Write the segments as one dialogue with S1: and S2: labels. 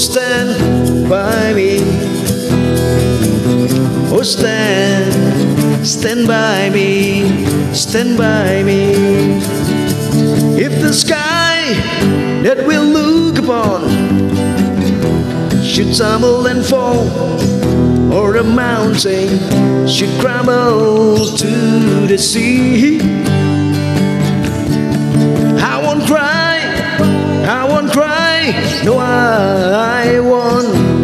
S1: Stand by me. Oh, stand, stand by me, stand by me. If the sky that we'll look upon should tumble and fall, or a mountain should crumble to the sea, I won't cry, I won't cry, no, I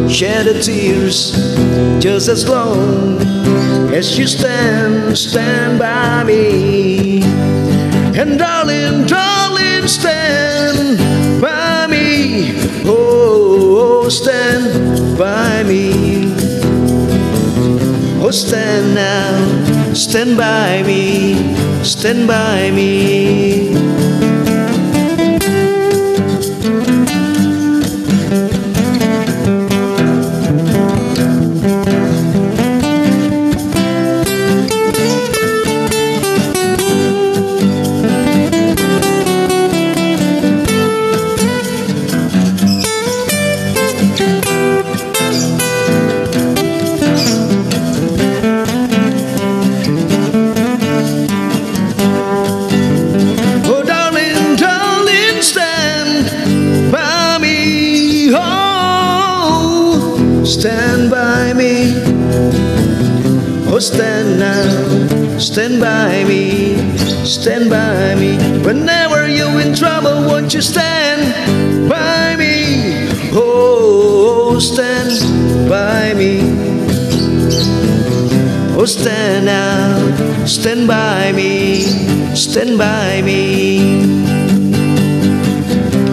S1: shed the tears just as long as you stand, stand by me. And darling, darling, stand by me. Oh, stand by me. Oh, stand now, stand by me, stand by me. Stand by me. Oh, stand now, stand by me, stand by me. Whenever you're in trouble, won't you stand by me? Oh, stand by me. Oh, stand now, stand by me, stand by me.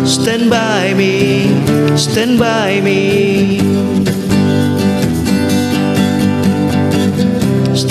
S1: Stand by me, stand by me.